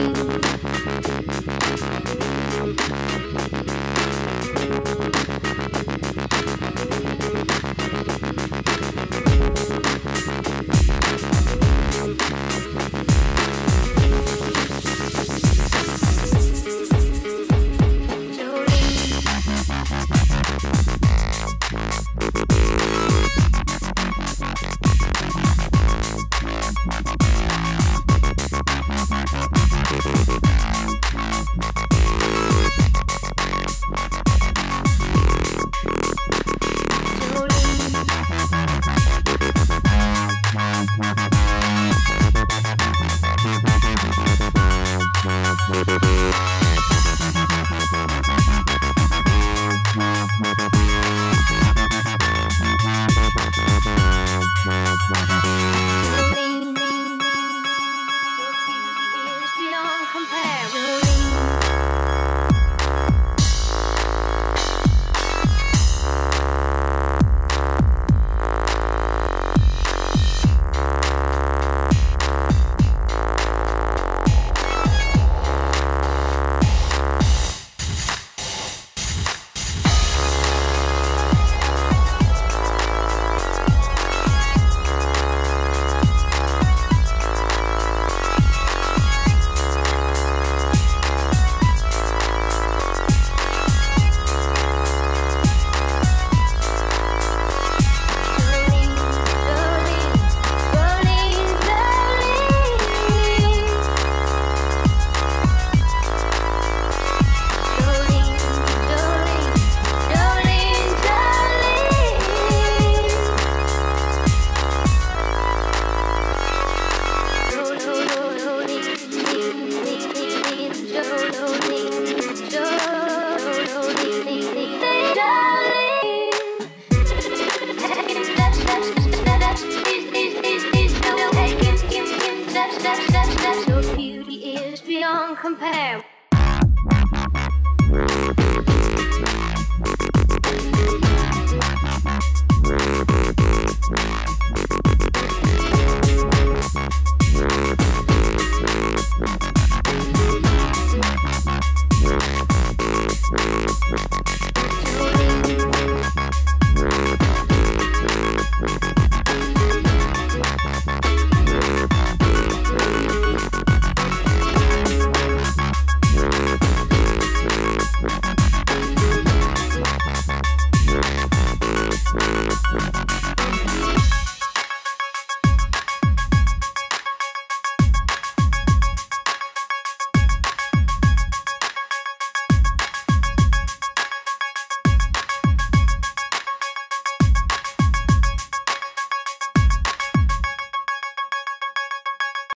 You. Can't compare.